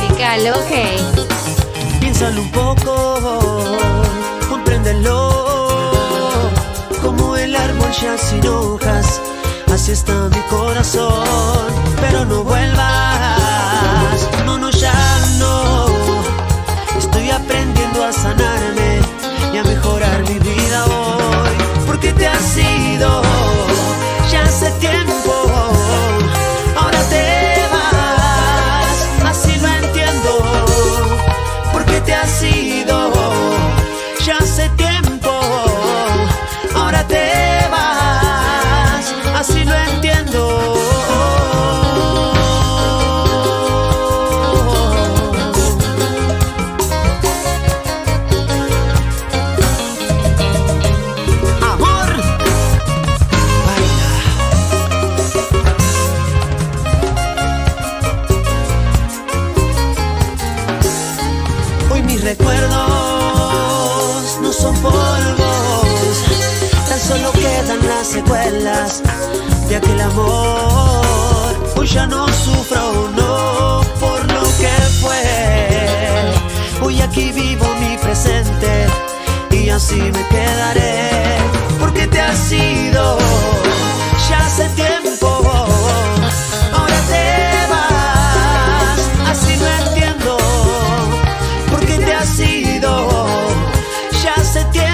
musical. Piénsalo un poco, compréndelo. Como el árbol ya sin hojas, así está mi corazón. Pero no vuelvas. Son polvos, tan solo quedan las secuelas de aquel amor. Hoy ya no sufro, no, por lo que fue. Hoy aquí vivo mi presente y así me quedaré, porque te has ido. se tiene